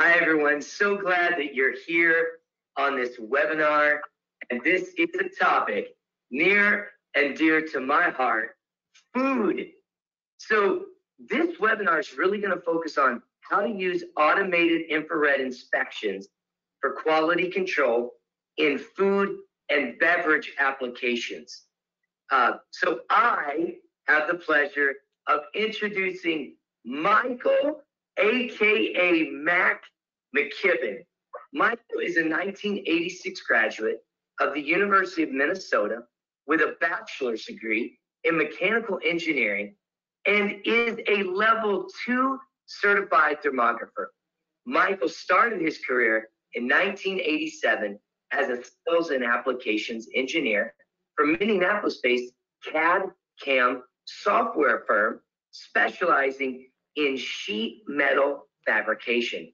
Hi, everyone. So glad that you're here on this webinar. And this is a topic near and dear to my heart food. So, this webinar is really going to focus on how to use automated infrared inspections for quality control in food and beverage applications. Uh, so, I have the pleasure of introducing Michael, aka Mac McKibben. Michael is a 1986 graduate of the University of Minnesota with a bachelor's degree in mechanical engineering and is a level two certified thermographer. Michael started his career in 1987 as a sales and applications engineer for Minneapolis-based CAD CAM software firm specializing in sheet metal fabrication.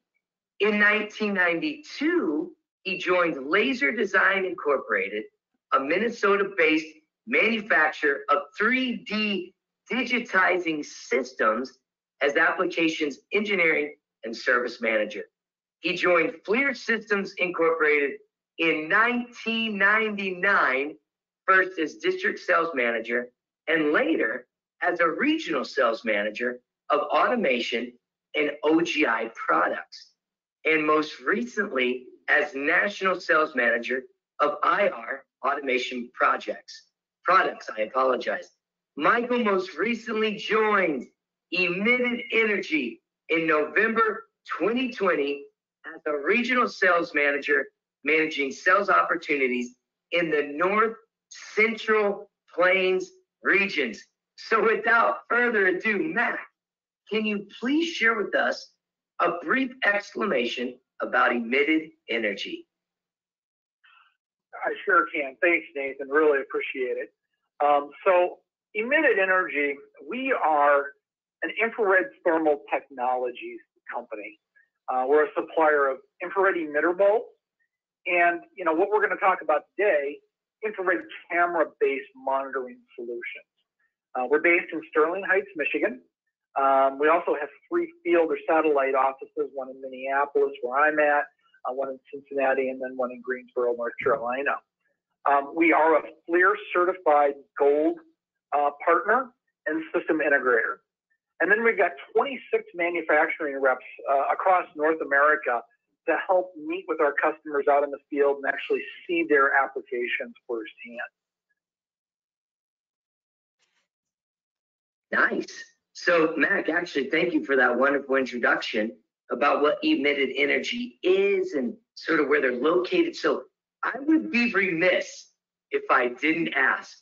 In 1992, he joined Laser Design Incorporated, a Minnesota based manufacturer of 3D digitizing systems as applications engineering and service manager. He joined FLIR Systems Incorporated in 1999, first as district sales manager and later as a regional sales manager of automation and OGI products, and most recently as national sales manager of IR automation projects. Products, I apologize. Michael most recently joined Emitted Energy in November 2020 as a regional sales manager managing sales opportunities in the North Central Plains regions. So without further ado, Mac, can you please share with us a brief explanation about emitted energy? I sure can. Thanks, Nathan. Really appreciate it. Um, so, emitted energy, we are an infrared thermal technologies company. Uh, we're a supplier of infrared emitter bulbs, and you know what we're going to talk about today: infrared camera-based monitoring solutions. Uh, we're based in Sterling Heights, Michigan. Um, we also have three field or satellite offices, one in Minneapolis, where I'm at, uh, one in Cincinnati, and then one in Greensboro, North Carolina. Um, we are a FLIR certified gold uh, partner and system integrator. And then we've got 26 manufacturing reps uh, across North America to help meet with our customers out in the field and actually see their applications firsthand. Nice. So, Mac, actually, thank you for that wonderful introduction about what emitted energy is and sort of where they're located. So, I would be remiss if I didn't ask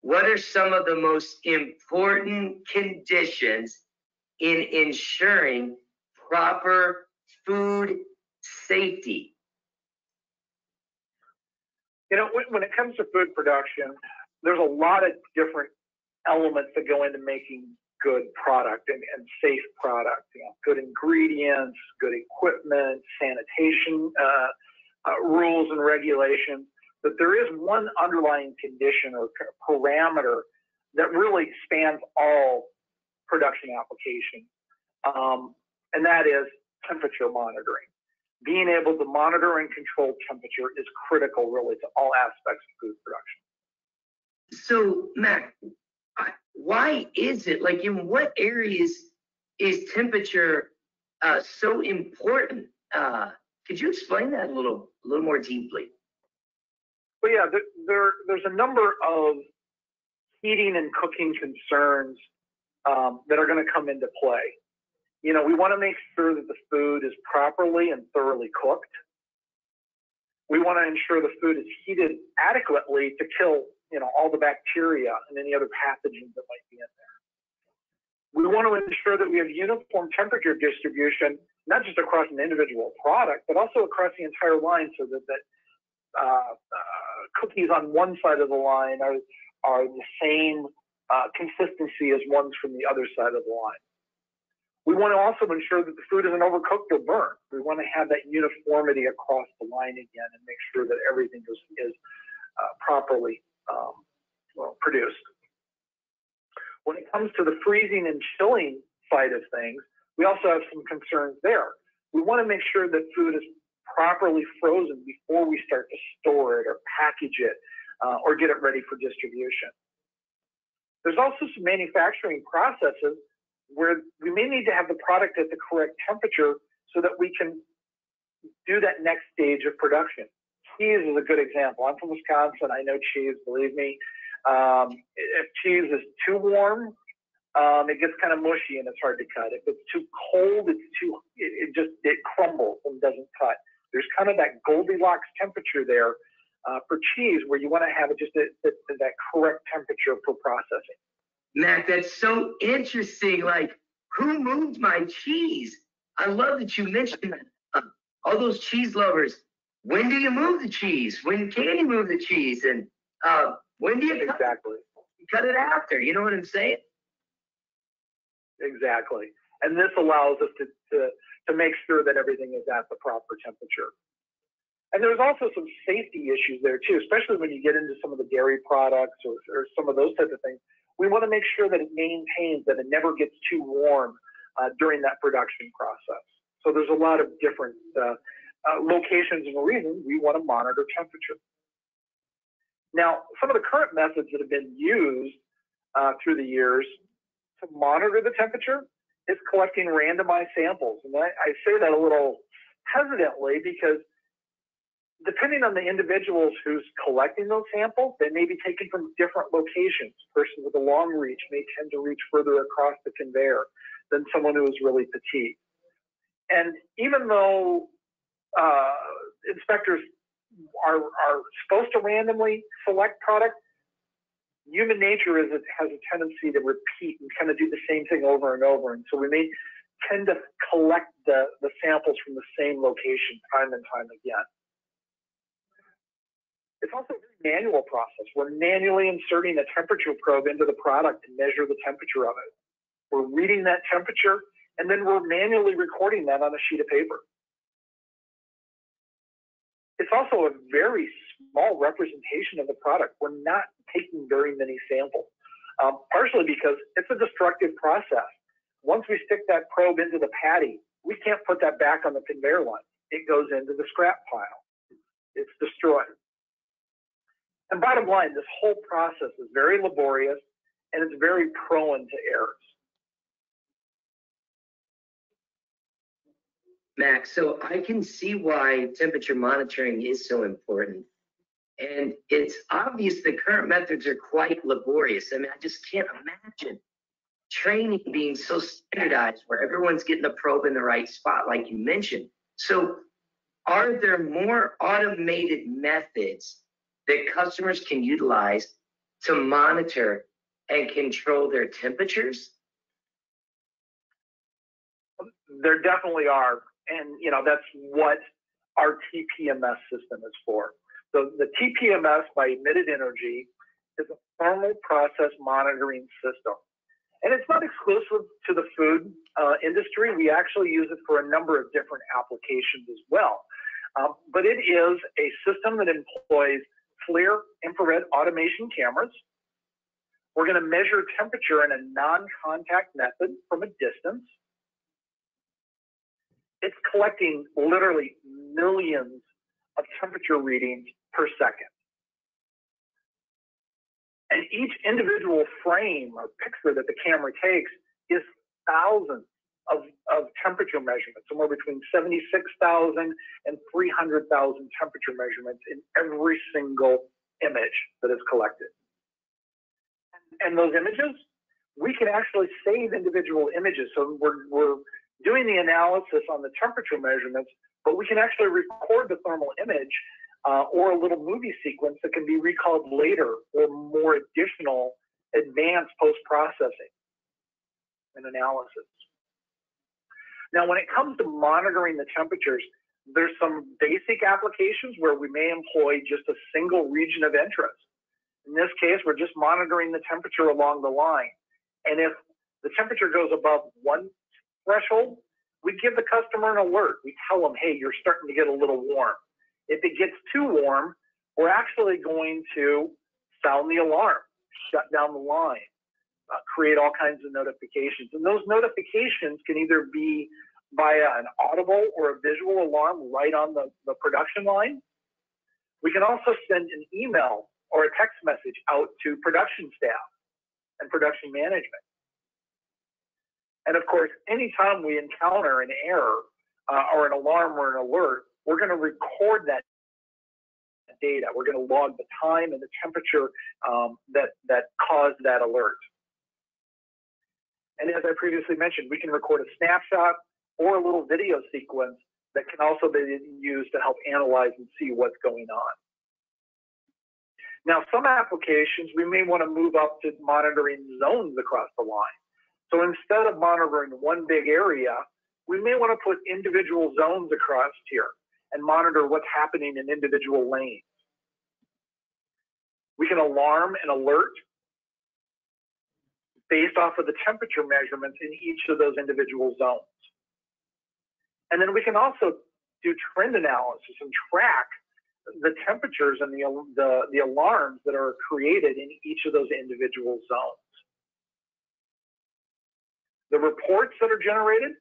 what are some of the most important conditions in ensuring proper food safety? You know, when, it comes to food production, there's a lot of different elements that go into making good product and, and safe product. You know, good ingredients, good equipment, sanitation uh, uh, rules and regulations. But there is one underlying condition or parameter that really spans all production applications, um, and that is temperature monitoring. Being able to monitor and control temperature is critical, really, to all aspects of food production. So, Mac, why is it like in what areas is temperature uh, so important? Uh, could you explain that a little, a little more deeply? Well, yeah, there, there there's a number of heating and cooking concerns um, that are going to come into play. You know, we want to make sure that the food is properly and thoroughly cooked. We want to ensure the food is heated adequately to kill you know, all the bacteria and any other pathogens that might be in there. We want to ensure that we have uniform temperature distribution, not just across an individual product, but also across the entire line so that, that uh, uh, cookies on one side of the line are, are the same uh, consistency as ones from the other side of the line. We want to also ensure that the food isn't overcooked or burnt. We want to have that uniformity across the line again and make sure that everything is, is uh, properly um, well, produced. When it comes to the freezing and chilling side of things, we also have some concerns there. we want to make sure that food is properly frozen before we start to store it or package it uh, or get it ready for distribution. There's also some manufacturing processes where we may need to have the product at the correct temperature so that we can do that next stage of production. Cheese is a good example. I'm from Wisconsin. I know cheese, believe me. Um, if cheese is too warm, um, it gets kind of mushy and it's hard to cut. If it's too cold, it's too, it, it just, it crumbles and doesn't cut. There's kind of that Goldilocks temperature there uh, for cheese where you want to have it just at, at, at that correct temperature for processing. Mac, that's so interesting. Like, who moved my cheese? I love that you mentioned that. Uh, all those cheese lovers. When do you move the cheese? When can you move the cheese? And uh, when do you cut, exactly cut it after? You know what I'm saying? Exactly. And this allows us to, to, to make sure that everything is at the proper temperature. And there's also some safety issues there too, especially when you get into some of the dairy products or, or some of those types of things. We want to make sure that it maintains, that it never gets too warm uh, during that production process. So there's a lot of different uh, uh, locations and reasons we want to monitor temperature. Now, some of the current methods that have been used uh, through the years to monitor the temperature is collecting randomized samples. And I, I say that a little hesitantly because depending on the individuals who's collecting those samples, they may be taken from different locations. A person with a long reach may tend to reach further across the conveyor than someone who is really petite. And even though uh, inspectors are, are supposed to randomly select product, human nature is it has a tendency to repeat and kind of do the same thing over and over. And so we may tend to collect the, the samples from the same location time and time again. It's also a very manual process. We're manually inserting a temperature probe into the product to measure the temperature of it. We're reading that temperature, and then we're manually recording that on a sheet of paper. It's also a very small representation of the product. We're not taking very many samples, um, partially because it's a destructive process. Once we stick that probe into the patty, we can't put that back on the conveyor line. It goes into the scrap pile. It's destroyed. And bottom line, this whole process is very laborious and it's very prone to errors. Max, so I can see why temperature monitoring is so important. And it's obvious the current methods are quite laborious. I mean, I just can't imagine training being so standardized where everyone's getting the probe in the right spot, like you mentioned. So, are there more automated methods that customers can utilize to monitor and control their temperatures? There definitely are. And, you know, that's what our TPMS system is for. So the TPMS by Emitted Energy is a thermal process monitoring system. And it's not exclusive to the food uh, industry. We actually use it for a number of different applications as well. Um, but it is a system that employs FLIR infrared automation cameras. We're going to measure temperature in a non-contact method from a distance. It's collecting literally millions of temperature readings per second. And each individual frame or picture that the camera takes is thousands of, of temperature measurements, somewhere between 76,000 and 300,000 temperature measurements in every single image that is collected. And those images, we can actually save individual images. So we're, we're doing the analysis on the temperature measurements, but we can actually record the thermal image uh, or a little movie sequence that can be recalled later or more additional advanced post-processing and analysis. Now, when it comes to monitoring the temperatures, there's some basic applications where we may employ just a single region of interest. In this case, we're just monitoring the temperature along the line. And if the temperature goes above one threshold, we give the customer an alert. We tell them, hey, you're starting to get a little warm. If it gets too warm, we're actually going to sound the alarm, shut down the line, uh, create all kinds of notifications. And those notifications can either be via an audible or a visual alarm right on the, the production line. We can also send an email or a text message out to production staff and production management. And of course, anytime we encounter an error uh, or an alarm or an alert, we're going to record that data. We're going to log the time and the temperature um, that, that caused that alert. And as I previously mentioned, we can record a snapshot or a little video sequence that can also be used to help analyze and see what's going on. Now, some applications, we may want to move up to monitoring zones across the line. So instead of monitoring one big area, we may want to put individual zones across here and monitor what's happening in individual lanes. We can alarm and alert based off of the temperature measurements in each of those individual zones. And then we can also do trend analysis and track the temperatures and the, the, the alarms that are created in each of those individual zones. The reports that are generated,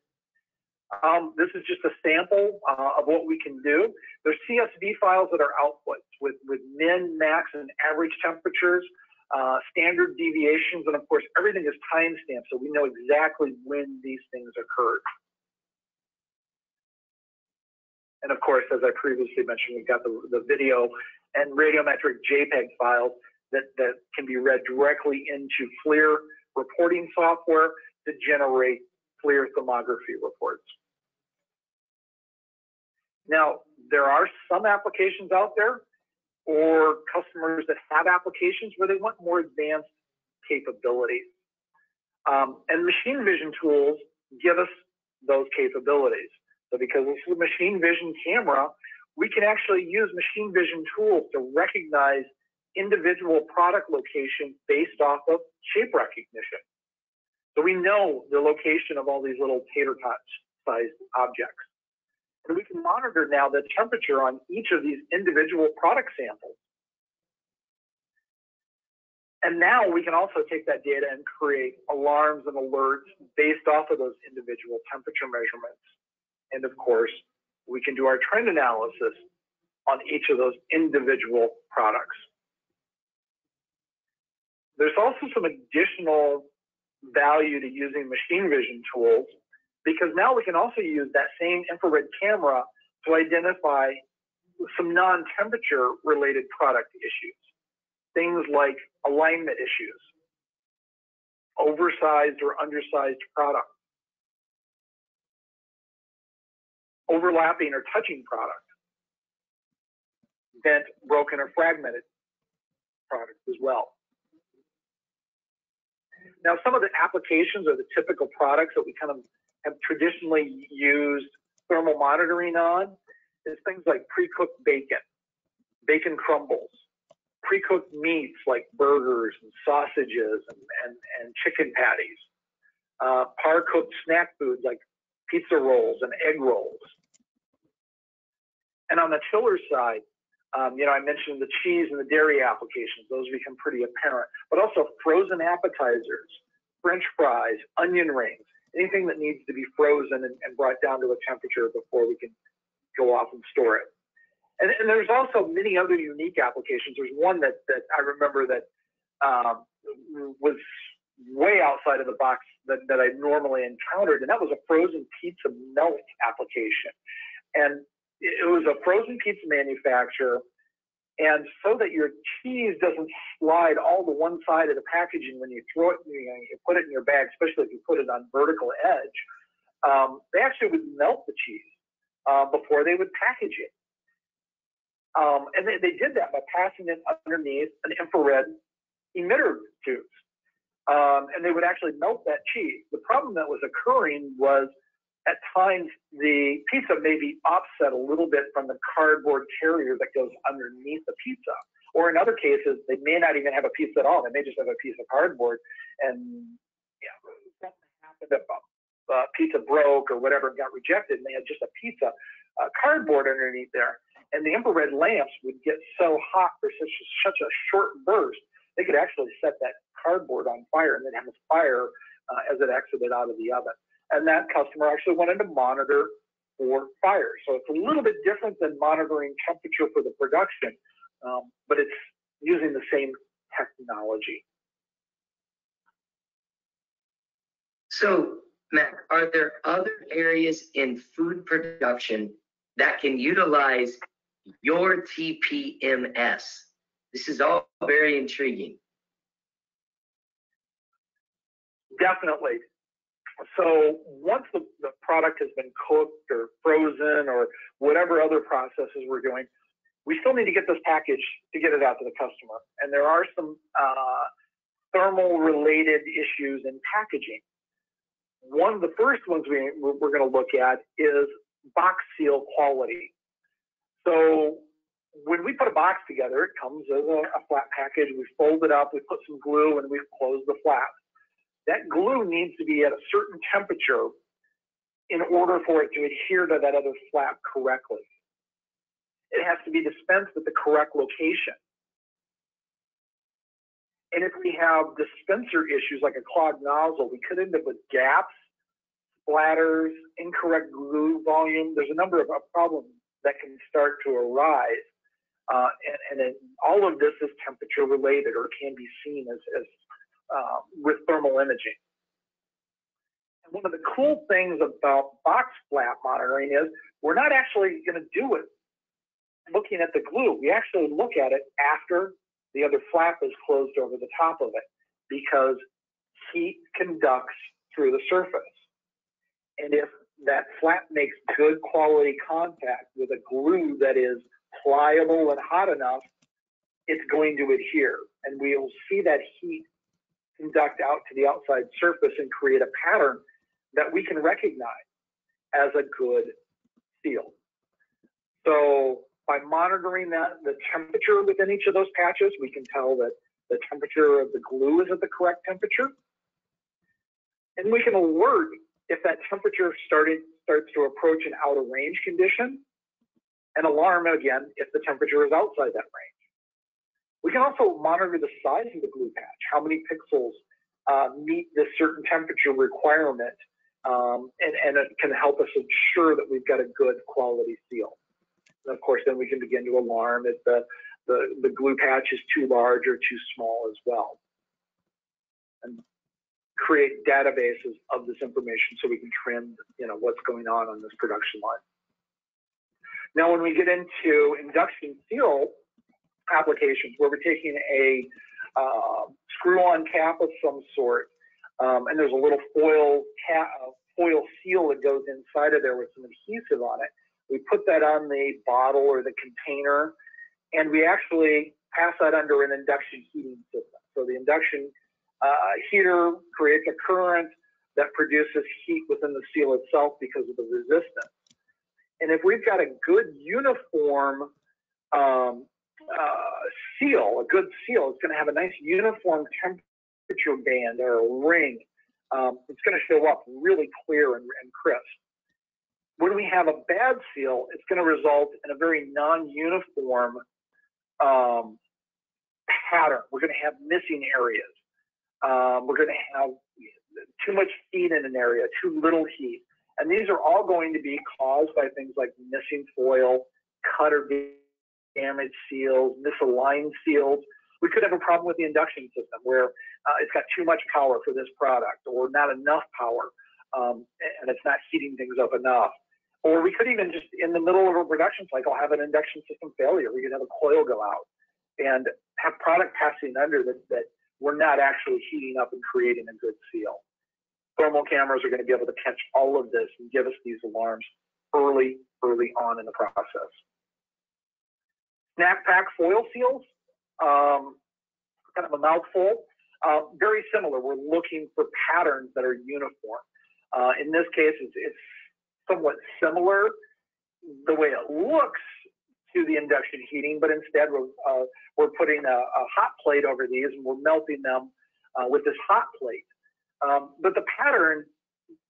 um, this is just a sample uh, of what we can do. There's CSV files that are outputs with, with min, max, and average temperatures, uh, standard deviations, and of course, everything is timestamped, so we know exactly when these things occurred. And of course, as I previously mentioned, we've got the, the video and radiometric JPEG files that, that can be read directly into FLIR reporting software to generate FLIR thermography reports. Now, there are some applications out there or customers that have applications where they want more advanced capabilities. Um, and machine vision tools give us those capabilities. So because this is a machine vision camera, we can actually use machine vision tools to recognize individual product location based off of shape recognition. So we know the location of all these little tater tot sized objects. And we can monitor now the temperature on each of these individual product samples. And now we can also take that data and create alarms and alerts based off of those individual temperature measurements. And of course, we can do our trend analysis on each of those individual products. There's also some additional value to using machine vision tools because now we can also use that same infrared camera to identify some non-temperature related product issues. Things like alignment issues, oversized or undersized product, overlapping or touching product, bent, broken, or fragmented product as well. Now, some of the applications or the typical products that we kind of have traditionally used thermal monitoring on is things like pre-cooked bacon, bacon crumbles, pre-cooked meats like burgers and sausages and, and, and chicken patties, uh, par-cooked snack foods like pizza rolls and egg rolls, and on the chiller side, um, you know, I mentioned the cheese and the dairy applications; those become pretty apparent. But also frozen appetizers, French fries, onion rings, anything that needs to be frozen and, and brought down to a temperature before we can go off and store it. And, and, there's also many other unique applications. There's one that that I remember that um, was way outside of the box that, that I normally encountered, and that was a frozen pizza melt application. And it was a frozen pizza manufacturer. And so that your cheese doesn't slide all to one side of the packaging when you throw it, you, know, you put it in your bag, especially if you put it on vertical edge, um, they actually would melt the cheese uh, before they would package it. Um, and they, they did that by passing it underneath an infrared emitter tubes. Um, and they would actually melt that cheese. The problem that was occurring was at times the pizza may be offset a little bit from the cardboard carrier that goes underneath the pizza. Or in other cases, they may not even have a pizza at all. They may just have a piece of cardboard and yeah, something happened. A uh, pizza broke or whatever and got rejected, and they had just a pizza uh, cardboard underneath there. And the infrared lamps would get so hot for such a, such a short burst, they could actually set that cardboard on fire and then have a fire uh, as it exited out of the oven. And that customer actually wanted to monitor for fire. So it's a little bit different than monitoring temperature for the production, um, but it's using the same technology. So, Mac, are there other areas in food production that can utilize your TPMS? This is all very intriguing. Definitely. So once the, the product has been cooked or frozen or whatever other processes we're doing, we still need to get this package to get it out to the customer. And there are some uh, thermal related issues in packaging. One of the first ones we, we're going to look at is box seal quality. So when we put a box together, it comes as a, a flat package. We fold it up, we put some glue, and we close the flap that glue needs to be at a certain temperature in order for it to adhere to that other flap correctly. It has to be dispensed at the correct location. And if we have dispenser issues like a clogged nozzle, we could end up with gaps, splatters, incorrect glue volume. There's a number of problems that can start to arise. Uh, and, and all of this is temperature related or can be seen as, as uh, with thermal imaging. And one of the cool things about box flap monitoring is we're not actually going to do it looking at the glue. We actually look at it after the other flap is closed over the top of it because heat conducts through the surface. And if that flap makes good quality contact with a glue that is pliable and hot enough, it's going to adhere. And we'll see that heat conduct out to the outside surface and create a pattern that we can recognize as a good seal. So by monitoring that the temperature within each of those patches, we can tell that the temperature of the glue is at the correct temperature. And we can alert if that temperature started, starts to approach an out of range condition and alarm again if the temperature is outside that range. We can also monitor the size of the glue patch, how many pixels uh, meet this certain temperature requirement, um, and, and it can help us ensure that we've got a good quality seal. And of course, then we can begin to alarm if the, the, the glue patch is too large or too small as well. And create databases of this information so we can trend, you know, what's going on on this production line. Now, when we get into induction seal, applications where we're taking a uh, screw-on cap of some sort, um, and there's a little foil cap, uh, foil seal that goes inside of there with some adhesive on it. We put that on the bottle or the container, and we actually pass that under an induction heating system. So the induction uh, heater creates a current that produces heat within the seal itself because of the resistance. And if we've got a good uniform um, uh, seal, a good seal, is going to have a nice uniform temperature band or a ring. Um, it's going to show up really clear and, and crisp. When we have a bad seal, it's going to result in a very non-uniform um, pattern. We're going to have missing areas. Um, we're going to have too much heat in an area, too little heat. And these are all going to be caused by things like missing foil, cut or damaged seals, misaligned seals. We could have a problem with the induction system where uh, it's got too much power for this product or not enough power um, and it's not heating things up enough. Or we could even just in the middle of a production cycle have an induction system failure. We could have a coil go out and have product passing under that, that we're not actually heating up and creating a good seal. Thermal cameras are going to be able to catch all of this and give us these alarms early, early on in the process. Snack pack foil seals, um, kind of a mouthful. Uh, very similar. We're looking for patterns that are uniform. Uh, in this case, it's, it's, somewhat similar the way it looks to the induction heating, but instead we're, uh, we're putting a, a, hot plate over these and we're melting them uh, with this hot plate. Um, but the pattern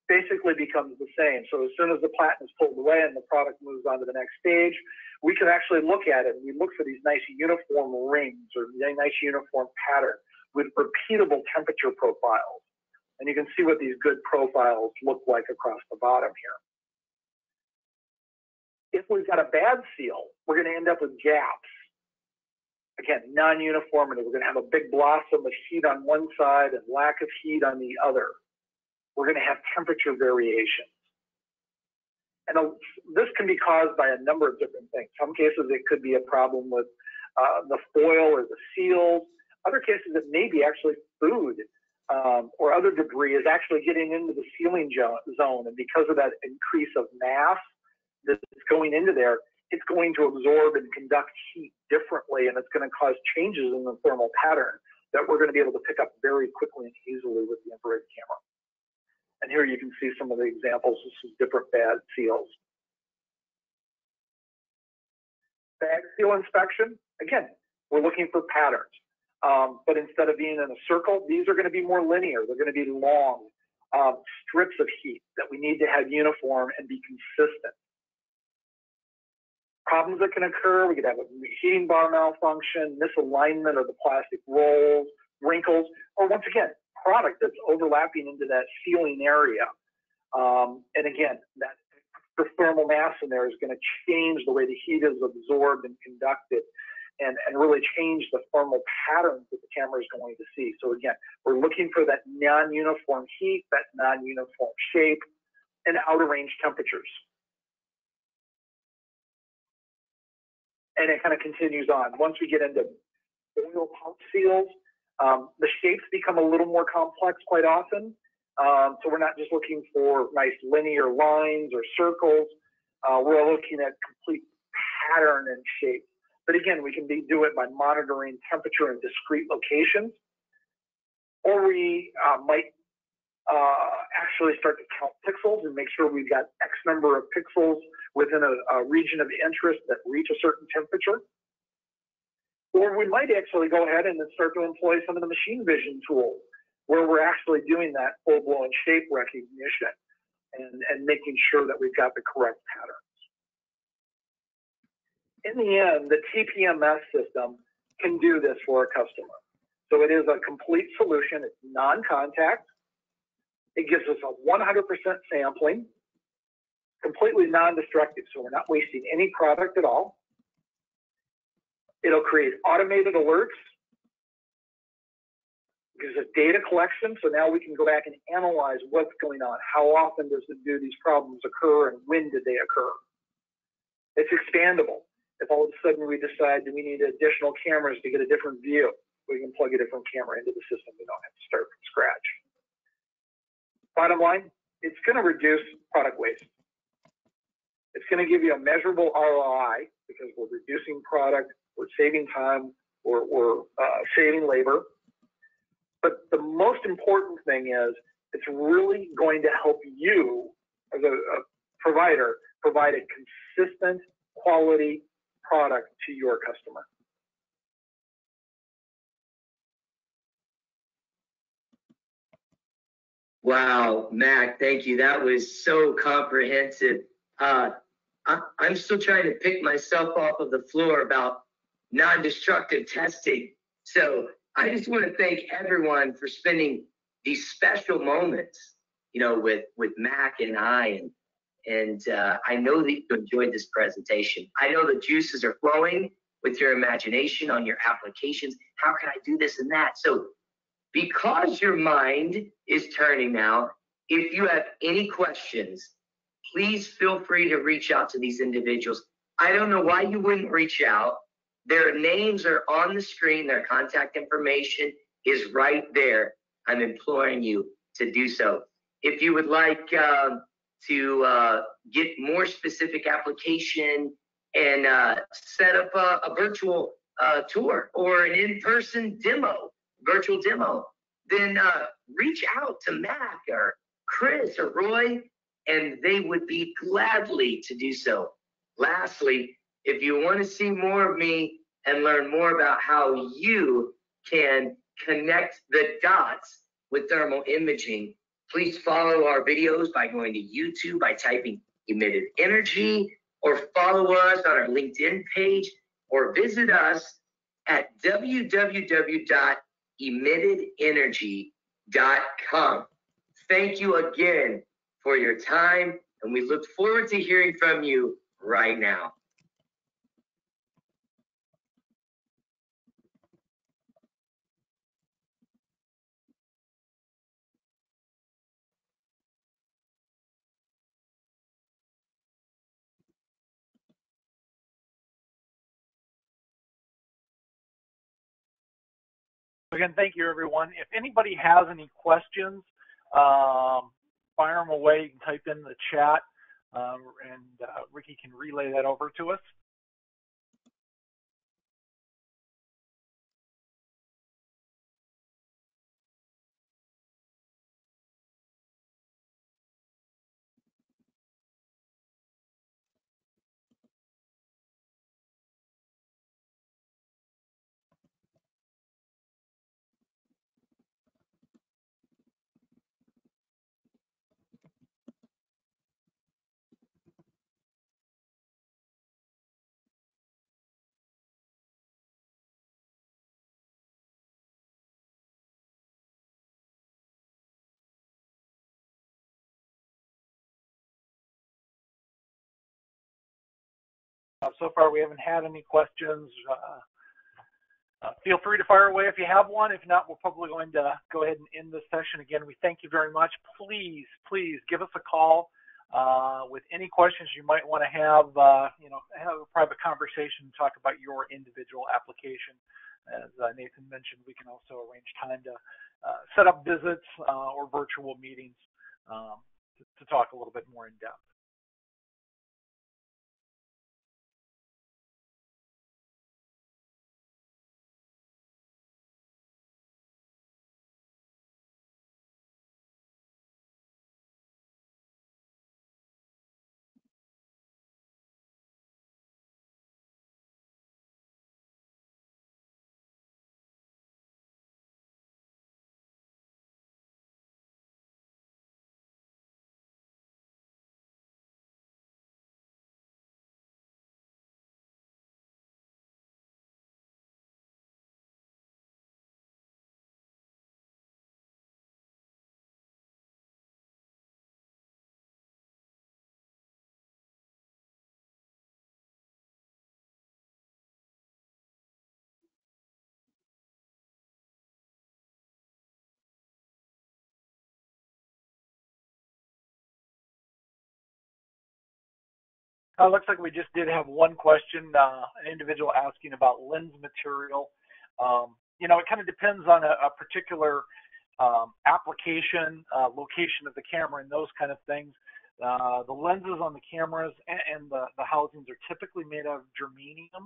basically becomes the same. So as soon as the platen is pulled away and the product moves on to the next stage, we can actually look at it and we look for these nice uniform rings or nice uniform pattern with repeatable temperature profiles. And you can see what these good profiles look like across the bottom here. If we've got a bad seal, we're going to end up with gaps. Again, non-uniformity. We're going to have a big blossom of heat on one side and lack of heat on the other. We're going to have temperature variations. And a, this can be caused by a number of different things. Some cases, it could be a problem with uh, the foil or the seals. Other cases, it may be actually food um, or other debris is actually getting into the sealing zone. And because of that increase of mass that's going into there, it's going to absorb and conduct heat differently, and it's going to cause changes in the thermal pattern that we're going to be able to pick up very quickly and easily with the infrared camera. And here you can see some of the examples of some different bad seals. Bag seal inspection, again, we're looking for patterns. Um, but instead of being in a circle, these are going to be more linear. They're going to be long um, strips of heat that we need to have uniform and be consistent. Problems that can occur, we could have a heating bar malfunction, misalignment of the plastic rolls, wrinkles, or once again, product that's overlapping into that sealing area. Um, and again, that the thermal mass in there is going to change the way the heat is absorbed and conducted and, and really change the thermal patterns that the camera is going to see. So again, we're looking for that non-uniform heat, that non-uniform shape, and outer range temperatures. And it kind of continues on. Once we get into oil pump seals, um, the shapes become a little more complex quite often. Um, so we're not just looking for nice linear lines or circles. Uh, we're looking at complete pattern and shape. But again, we can be, do it by monitoring temperature in discrete locations. Or we uh, might uh, actually start to count pixels and make sure we've got X number of pixels within a, a region of interest that reach a certain temperature. Or we might actually go ahead and start to employ some of the machine vision tools where we're actually doing that full-blown shape recognition and, and making sure that we've got the correct patterns. In the end, the TPMS system can do this for a customer. So it is a complete solution. It's non-contact. It gives us a 100% sampling, completely non-destructive, so we're not wasting any product at all. It'll create automated alerts. There's a data collection, so now we can go back and analyze what's going on. How often does it, do these problems occur and when did they occur? It's expandable. If all of a sudden we decide that we need additional cameras to get a different view, we can plug a different camera into the system. We don't have to start from scratch. Bottom line, it's going to reduce product waste. It's going to give you a measurable ROI because we're reducing product we're saving time, we're, we're uh, saving labor. But the most important thing is it's really going to help you as a, a provider provide a consistent quality product to your customer. Wow, Mac, thank you. That was so comprehensive. Uh, I, am still trying to pick myself off of the floor about non-destructive testing. So I just want to thank everyone for spending these special moments, you know, with with Mac and I, and and uh, I know that you enjoyed this presentation. I know the juices are flowing with your imagination on your applications. How can I do this and that? So because your mind is turning now, if you have any questions, please feel free to reach out to these individuals. I don't know why you wouldn't reach out. Their names are on the screen, their contact information is right there. I'm imploring you to do so. If you would like uh, to uh, get more specific application and uh, set up a, a virtual uh, tour or an in-person demo, virtual demo, then uh, reach out to Mac or Chris or Roy, and they would be gladly to do so. Lastly, if you want to see more of me and learn more about how you can connect the dots with thermal imaging, please follow our videos by going to YouTube by typing emitted energy or follow us on our LinkedIn page or visit us at www.emittedenergy.com. thank you again for your time, and we look forward to hearing from you right now. Again, thank you, everyone. If anybody has any questions, um, fire them away. You can type in the chat, um, and uh, Ricky can relay that over to us. Uh, so far, we haven't had any questions. Uh, uh, feel free to fire away if you have one. If not, we're probably going to go ahead and end this session. Again, we thank you very much. Please, please give us a call uh, with any questions you might want to have. Uh, you know, have a private conversation and talk about your individual application. As uh, Nathan mentioned, we can also arrange time to set up visits or virtual meetings um, to, to talk a little bit more in depth. Uh, looks like we just did have one question, uh, an individual asking about lens material. Um, you know, it kind of depends on a, a particular um, application, uh, location of the camera, and those kind of things. Uh, the lenses on the cameras and, and the, the, housings are typically made out of germanium,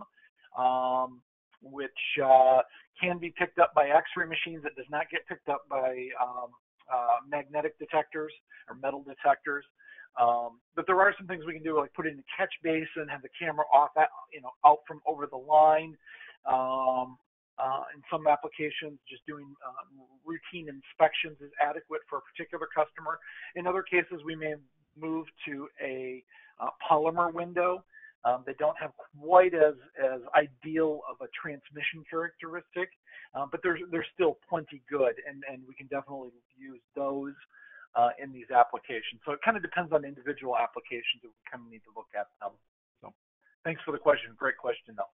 um, which uh, can be picked up by X-ray machines. It does not get picked up by um, uh, magnetic detectors or metal detectors. Um, but there are some things we can do, like put in a catch basin, have the camera off, you know, out from over the line. Um, uh, in some applications, just doing uh, routine inspections is adequate for a particular customer. In other cases, we may move to a uh, polymer window. Um, they don't have quite as, as ideal of a transmission characteristic, um, but they're, they're still plenty good, and, and we can definitely use those uh, in these applications. So it kind of depends on individual applications that we kind of need to look at them. So thanks for the question. Great question, though.